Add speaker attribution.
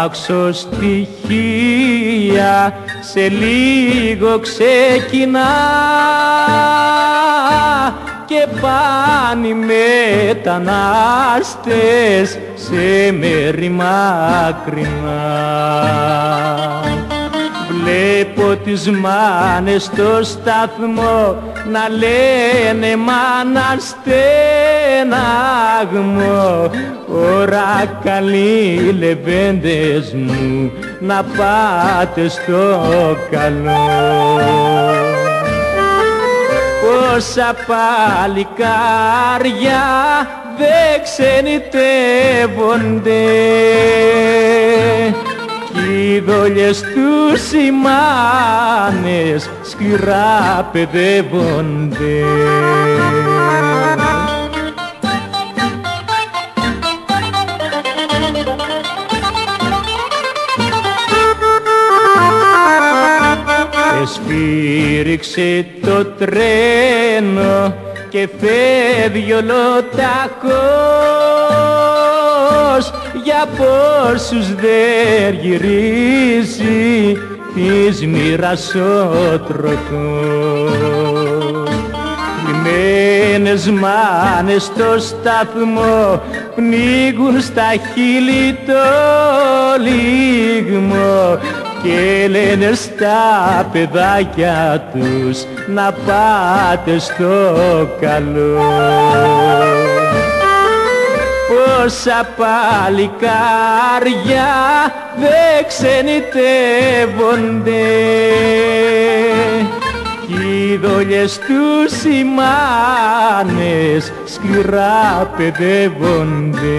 Speaker 1: αμαξοστοιχεία σε λίγο ξεκινά και πάνε οι μετανάστες σε μέρη μακρινά. Βλέπω τις μάνες στο σταθμό να λένε μάνα στεναγμό Ωρα καλοί λεβέντες μου να πάτε στο καλό Πόσα παλικάρια δεν ξενιτεύονται οι δόλιες τους οι μάνες σκληρά παιδεύονται. Εσφύριξε το τρένο και φεύγει ολοταχώς για πόσους δεν γυρίζει της μοίρας ο τροχός. Λιμένες μάνες στο σταθμό πνίγουν στα χείλη το λίγμο και λένε στα παιδάκια τους να πάτε στο καλό πόσα παλικάρια δεν ξενιτεύονται. Κι οι δόλιες τους οι μάνες σκληρά παιδεύονται